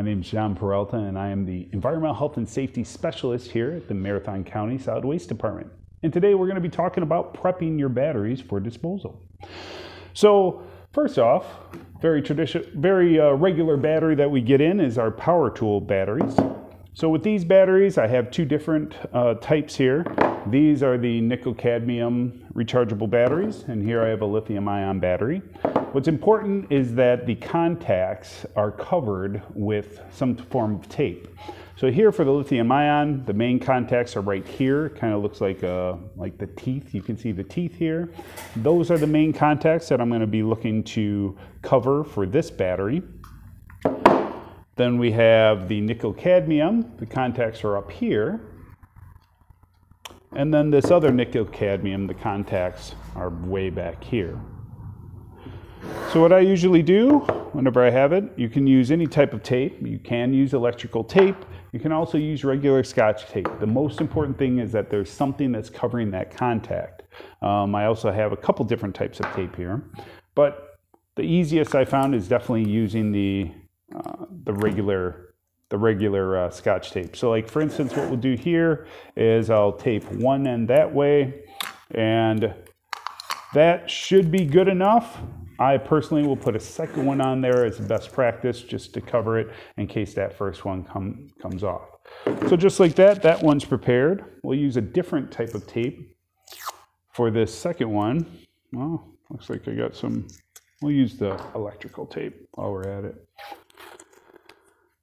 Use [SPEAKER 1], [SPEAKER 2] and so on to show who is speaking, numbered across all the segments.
[SPEAKER 1] My name is John Peralta, and I am the Environmental Health and Safety Specialist here at the Marathon County Solid Waste Department. And today we're going to be talking about prepping your batteries for disposal. So, first off, very traditional, very uh, regular battery that we get in is our power tool batteries. So with these batteries, I have two different uh, types here. These are the nickel cadmium rechargeable batteries, and here I have a lithium ion battery. What's important is that the contacts are covered with some form of tape. So here for the lithium ion, the main contacts are right here. Kind of looks like uh, like the teeth. You can see the teeth here. Those are the main contacts that I'm going to be looking to cover for this battery. Then we have the nickel cadmium. The contacts are up here. And then this other nickel cadmium, the contacts are way back here. So what I usually do whenever I have it, you can use any type of tape. You can use electrical tape. You can also use regular scotch tape. The most important thing is that there's something that's covering that contact. Um, I also have a couple different types of tape here. But the easiest I found is definitely using the the regular the regular uh, scotch tape. So like for instance, what we'll do here is I'll tape one end that way and that should be good enough. I personally will put a second one on there as best practice just to cover it in case that first one come, comes off. So just like that, that one's prepared. We'll use a different type of tape for this second one. Well, looks like I got some, we'll use the electrical tape while we're at it.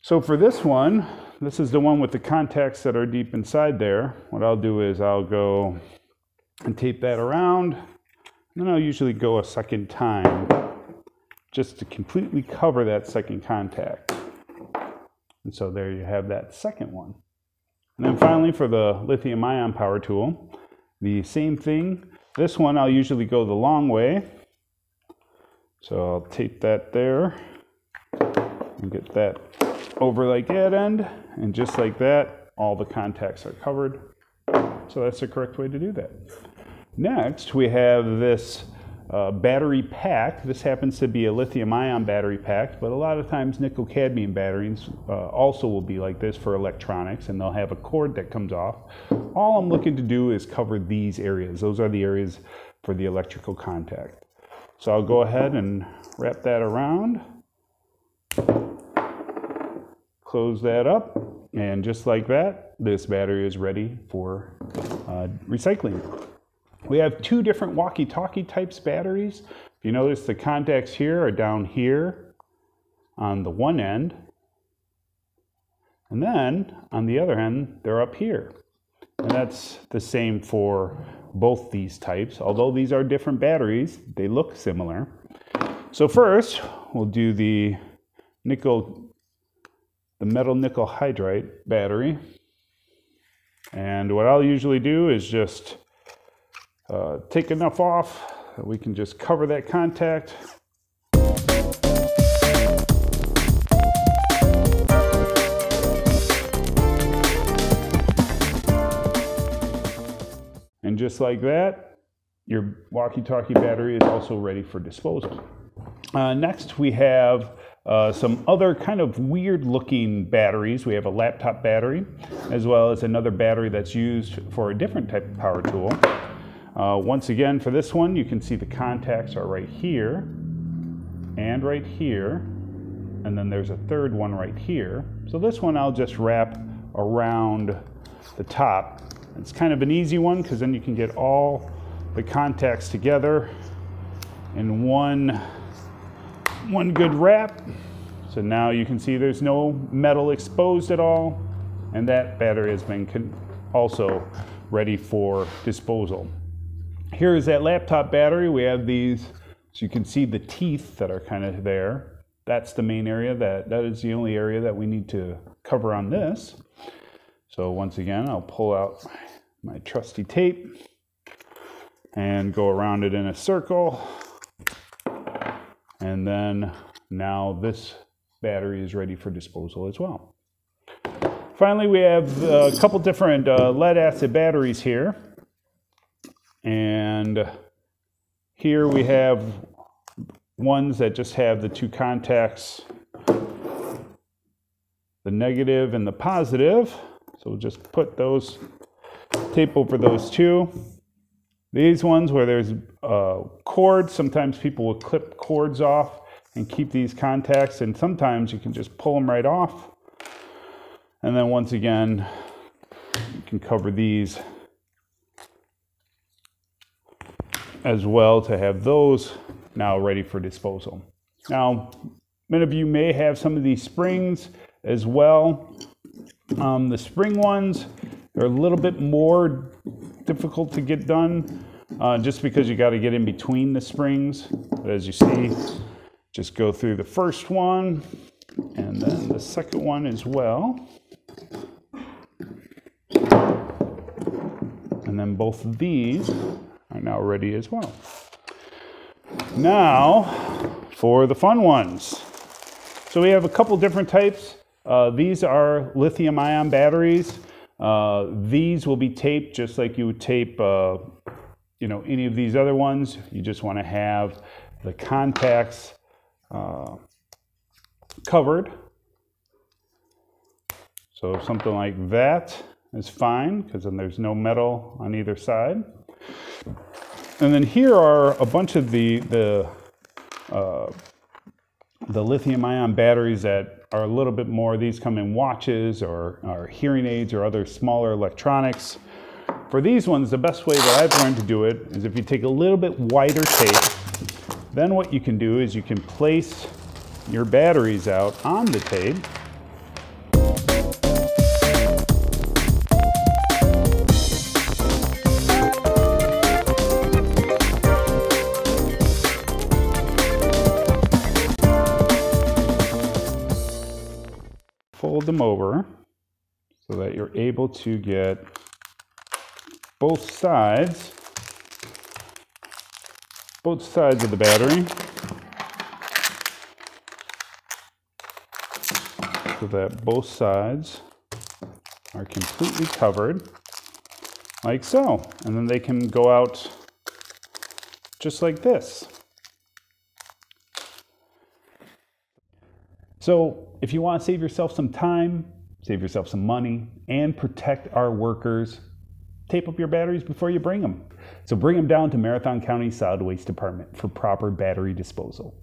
[SPEAKER 1] So for this one, this is the one with the contacts that are deep inside there. What I'll do is I'll go and tape that around. And then I'll usually go a second time just to completely cover that second contact. And so there you have that second one. And then finally for the lithium ion power tool, the same thing. This one I'll usually go the long way. So I'll tape that there and get that over like that end, and just like that, all the contacts are covered. So that's the correct way to do that. Next, we have this uh, battery pack. This happens to be a lithium ion battery pack, but a lot of times nickel cadmium batteries uh, also will be like this for electronics, and they'll have a cord that comes off. All I'm looking to do is cover these areas. Those are the areas for the electrical contact. So I'll go ahead and wrap that around close that up, and just like that, this battery is ready for uh, recycling. We have two different walkie-talkie types batteries. If you notice, the contacts here are down here on the one end, and then on the other end, they're up here. And that's the same for both these types. Although these are different batteries, they look similar. So first, we'll do the nickel the metal nickel hydride battery. And what I'll usually do is just uh, take enough off that we can just cover that contact. And just like that, your walkie-talkie battery is also ready for disposal. Uh, next, we have uh, some other kind of weird looking batteries. We have a laptop battery, as well as another battery that's used for a different type of power tool. Uh, once again, for this one, you can see the contacts are right here and right here, and then there's a third one right here. So this one I'll just wrap around the top. It's kind of an easy one because then you can get all the contacts together in one one good wrap. So now you can see there's no metal exposed at all. And that battery has been also ready for disposal. Here is that laptop battery. We have these, so you can see the teeth that are kind of there. That's the main area, that, that is the only area that we need to cover on this. So once again, I'll pull out my trusty tape and go around it in a circle. And then now this battery is ready for disposal as well. Finally, we have a couple different uh, lead acid batteries here. And here we have ones that just have the two contacts the negative and the positive. So we'll just put those, tape over those two. These ones where there's a cord, sometimes people will clip cords off and keep these contacts, and sometimes you can just pull them right off. And then once again, you can cover these as well to have those now ready for disposal. Now, many of you may have some of these springs as well. Um, the spring ones are a little bit more difficult to get done uh, just because you got to get in between the springs. But as you see, just go through the first one and then the second one as well. And then both of these are now ready as well. Now for the fun ones. So we have a couple different types. Uh, these are lithium ion batteries. Uh, these will be taped just like you would tape uh, you know, any of these other ones. You just want to have the contacts uh, covered. So something like that is fine because then there's no metal on either side. And then here are a bunch of the, the, uh, the lithium ion batteries that are a little bit more, these come in watches or, or hearing aids or other smaller electronics. For these ones, the best way that I've learned to do it is if you take a little bit wider tape, then what you can do is you can place your batteries out on the tape. Fold them over so that you're able to get both sides, both sides of the battery so that both sides are completely covered like so. And then they can go out just like this. So if you want to save yourself some time, save yourself some money, and protect our workers, tape up your batteries before you bring them. So bring them down to Marathon County Solid Waste Department for proper battery disposal.